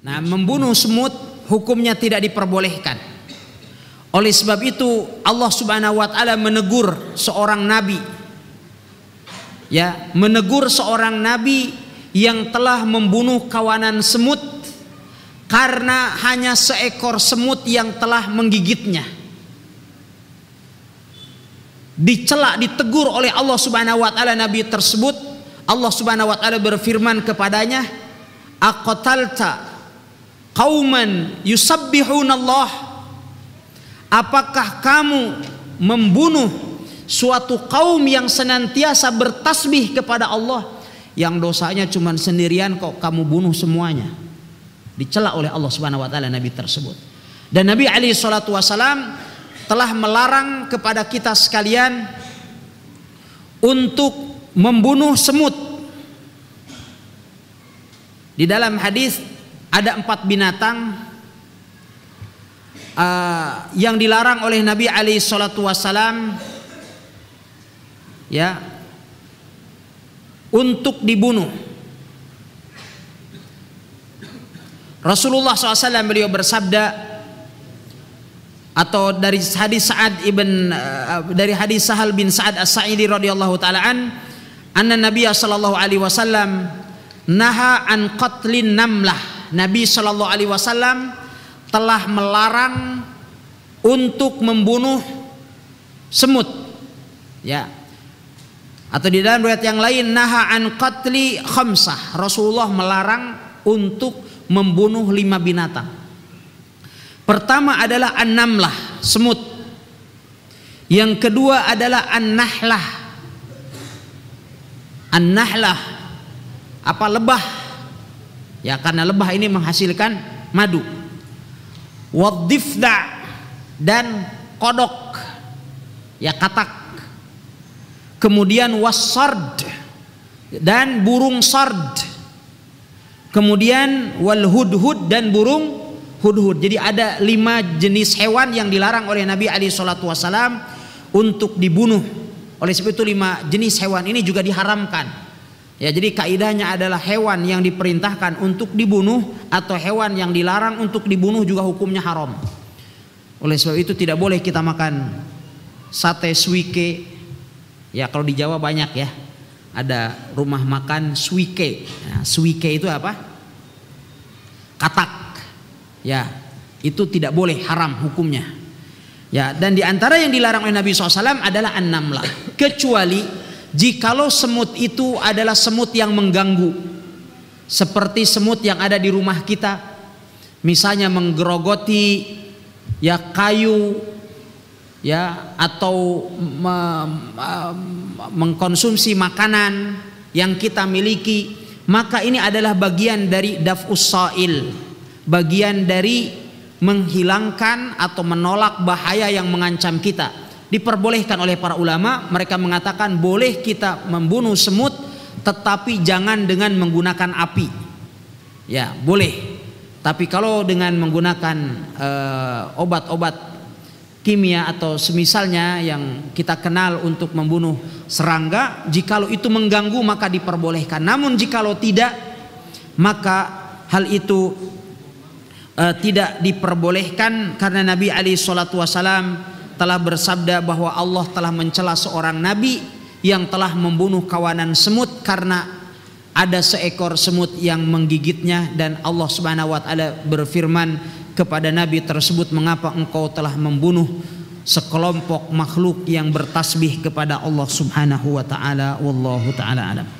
Nah, membunuh semut hukumnya tidak diperbolehkan. Oleh sebab itu Allah Subhanahu wa taala menegur seorang nabi. Ya, menegur seorang nabi yang telah membunuh kawanan semut karena hanya seekor semut yang telah menggigitnya. Dicela, ditegur oleh Allah Subhanahu wa taala nabi tersebut. Allah Subhanahu wa taala berfirman kepadanya, "Aqatalta qauman yusabbihunallah? Apakah kamu membunuh suatu kaum yang senantiasa bertasbih kepada Allah? Yang dosanya cuma sendirian kok kamu bunuh semuanya. Dicela oleh Allah Subhanahu wa taala nabi tersebut. Dan Nabi Ali salatu wasalam telah melarang kepada kita sekalian untuk membunuh semut. Di dalam hadis ada empat binatang uh, yang dilarang oleh Nabi Ali Shallallahu Wasallam ya untuk dibunuh. Rasulullah SAW beliau bersabda atau dari hadis Sa'ad ibn uh, dari hadis Sahal bin Sa'ad As-Sa'idi radhiyallahu taala an anna Nabi sallallahu alaihi wasallam naha an qatlin namlah Nabi sallallahu alaihi wasallam telah melarang untuk membunuh semut. Ya. Atau di dalam riwayat yang lain naha an qatli khamsah. Rasulullah melarang untuk membunuh lima binatang. Pertama adalah an-namlah semut. Yang kedua adalah an-nahlah. An-nahlah apa lebah ya karena lebah ini menghasilkan madu. Wadifda dan kodok. Ya katak. Kemudian wasard dan burung sard. Kemudian wal hudhud dan burung hudhud. Jadi ada lima jenis hewan yang dilarang oleh Nabi Ali Shallallahu Wasallam untuk dibunuh. Oleh sebab itu lima jenis hewan ini juga diharamkan Ya, jadi kaidahnya adalah hewan yang diperintahkan untuk dibunuh atau hewan yang dilarang untuk dibunuh juga hukumnya haram. Oleh sebab itu tidak boleh kita makan sate suike. Ya, kalau di Jawa banyak ya. Ada rumah makan suike. Nah, suike itu apa? Katak. Ya, itu tidak boleh haram hukumnya. Ya, dan di antara yang dilarang oleh Nabi SAW adalah an-namlah. Kecuali Jikalau semut itu adalah semut yang mengganggu, seperti semut yang ada di rumah kita, misalnya menggerogoti ya kayu, ya atau me, me, mengkonsumsi makanan yang kita miliki, maka ini adalah bagian dari daf'us sa'il, bagian dari menghilangkan atau menolak bahaya yang mengancam kita diperbolehkan oleh para ulama mereka mengatakan boleh kita membunuh semut tetapi jangan dengan menggunakan api. Ya boleh. Tapi kalau dengan menggunakan uh, obat-obat kimia atau semisalnya yang kita kenal untuk membunuh serangga jikalau itu mengganggu maka diperbolehkan. Namun jikalau tidak maka hal itu uh, tidak diperbolehkan karena Nabi Ali Shallallahu Wasallam telah bersabda bahwa Allah telah mencela seorang nabi yang telah membunuh kawanan semut karena ada seekor semut yang menggigitnya dan Allah Subhanahu wa taala berfirman kepada nabi tersebut mengapa engkau telah membunuh sekelompok makhluk yang bertasbih kepada Allah Subhanahu wa taala? Wallahu taala alam